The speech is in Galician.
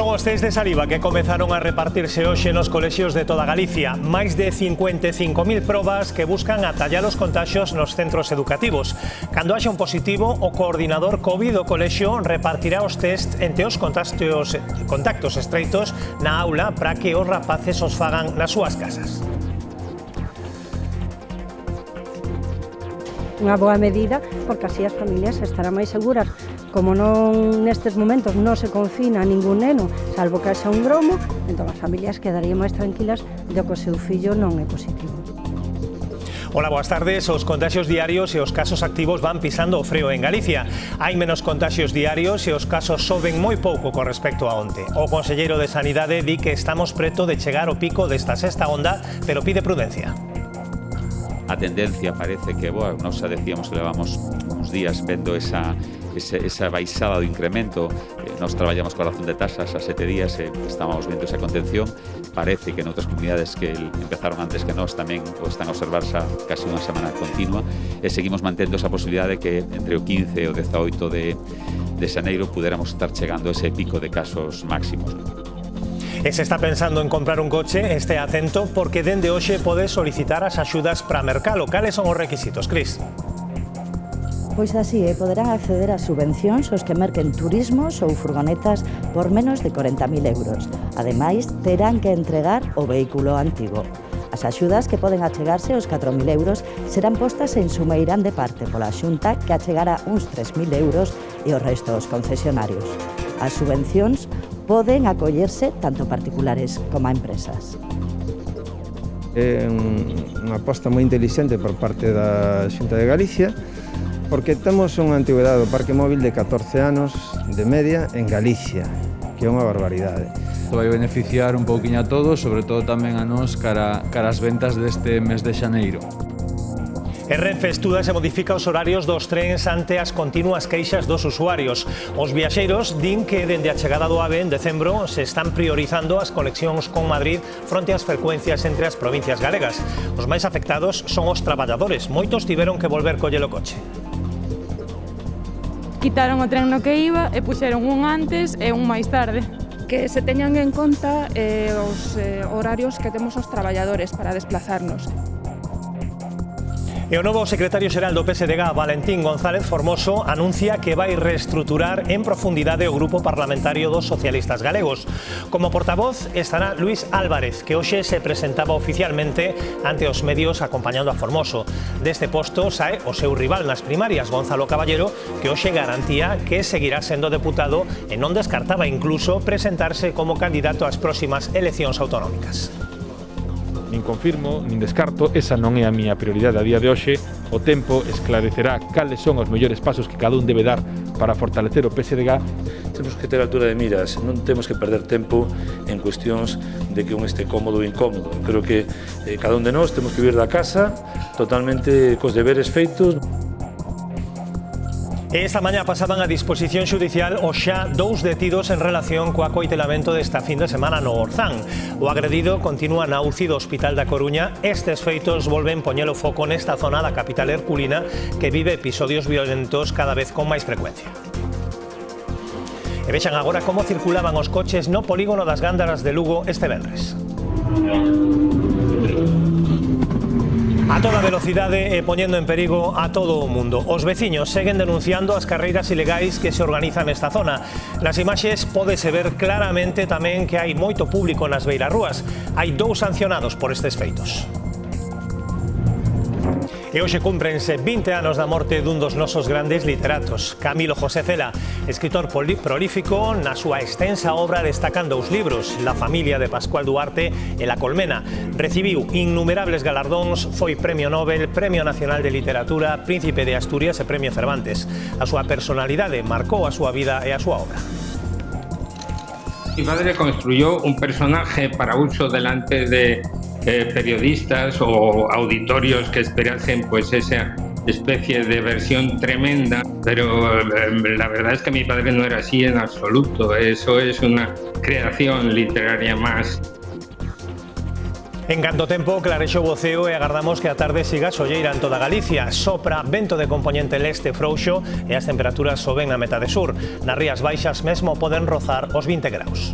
Son os test de saliva que comezaron a repartirse hoxe nos colexios de toda Galicia. Máis de 55.000 probas que buscan atallar os contagios nos centros educativos. Cando haxa un positivo, o coordinador COVID do colexio repartirá os test entre os contactos, contactos estreitos na aula para que os rapaces os fagan nas súas casas. Unha boa medida, porque así as familias estarán máis seguras Como non nestes momentos non se confina ningún neno, salvo que haxa un gromo, entón as familias quedarían máis tranquilas de que o seu fillo non é positivo. Ola, boas tardes. Os contagios diarios e os casos activos van pisando o freo en Galicia. Hai menos contagios diarios e os casos soben moi pouco con respecto a onte. O Conselleiro de Sanidade di que estamos preto de chegar ao pico desta sexta onda, pero pide prudencia. A tendencia parece que, boa, Nos xa decíamos que levamos uns días vendo esa esa baixada do incremento eh, nos traballamos coa razón de tasas a sete días eh, estamos vendo esa contención parece que noutras comunidades que empezaron antes que nós tamén o están a observar xa casi unha semana continua e seguimos mantendo esa posibilidade de que entre o 15 e o 18 de, de xaneiro puderamos estar chegando a ese pico de casos máximos E se está pensando en comprar un coche, este atento porque dende hoxe pode solicitar as axudas para mercalo. Cales son os requisitos, Cris? Pois así, eh, poderán acceder a subvencións os que merquen turismos ou furgonetas por menos de 40.000 euros. Ademais, terán que entregar o vehículo antigo. As axudas que poden achegarse aos 4.000 euros serán postas en suma irán de parte pola Xunta que achegará uns 3.000 euros e o resto aos concesionarios. As subvencións poden acollerse tanto particulares como a empresas. É unha aposta moi inteligente por parte da Xunta de Galicia Porque temos unha antigüedade do parque móvil de 14 anos de media en Galicia, que é unha barbaridade. Isto vai beneficiar un pouquiño a todos, sobre todo tamén a nós cara, cara as ventas deste mes de xaneiro. E Renfe estuda se modifica os horarios dos trens ante as continuas queixas dos usuarios. Os viaxeiros din que dende a chegada do AVE en decembro se están priorizando as conexións con Madrid fronte ás frecuencias entre as provincias galegas. Os máis afectados son os traballadores. Moitos tiveron que volver colle o coche. Quitaron o tren no que iba e puxeron un antes e un máis tarde. Que se teñan en conta eh, os eh, horarios que temos os traballadores para desplazarnos. E o novo secretario xeral do PSDG, Valentín González Formoso, anuncia que vai reestruturar en profundidade o grupo parlamentario dos socialistas galegos. Como portavoz estará Luis Álvarez, que hoxe se presentaba oficialmente ante os medios acompañando a Formoso. Deste posto sae o seu rival nas primarias, Gonzalo Caballero, que hoxe garantía que seguirá sendo deputado e non descartaba incluso presentarse como candidato ás próximas eleccións autonómicas nin confirmo, nin descarto, esa non é a miña prioridade a día de hoxe. O tempo esclarecerá cales son os mellores pasos que cada un debe dar para fortalecer o PSDG. Temos que ter altura de miras, non temos que perder tempo en cuestións de que un este cómodo ou incómodo. Creo que eh, cada un de nós temos que vir da casa totalmente cos deberes feitos. Esta mañá pasaban a disposición judicial o xa dous detidos en relación coa coitelamento desta fin de semana no Orzán. O agredido continúa na UCI do Hospital da Coruña. Estes feitos volven poñelo foco nesta zona da capital herculina que vive episodios violentos cada vez con máis frecuencia. E vexan agora como circulaban os coches no polígono das Gándaras de Lugo este venres a toda velocidade e poñendo en perigo a todo o mundo. Os veciños seguen denunciando as carreiras ilegais que se organizan nesta zona. Nas imaxes podese ver claramente tamén que hai moito público nas beirarrúas. Hai dous sancionados por estes feitos. E hoxe cúmprense 20 anos da morte dun dos nosos grandes literatos, Camilo José Cela, escritor prolífico na súa extensa obra destacando os libros La familia de Pascual Duarte e La Colmena. Recibiu innumerables galardóns, foi Premio Nobel, Premio Nacional de Literatura, Príncipe de Asturias e Premio Cervantes. A súa personalidade marcou a súa vida e a súa obra. Mi padre construyó un personaje para uso delante de eh, periodistas o auditorios que esperasen pues esa especie de versión tremenda, pero eh, la verdad es que mi padre no era así en absoluto, eso es una creación literaria más. En canto tempo, clarexo voceo e agardamos que a tarde siga solleira en toda Galicia. Sopra vento de componente leste frouxo e as temperaturas soben na metade sur. Nas rías baixas mesmo poden rozar os 20 graus.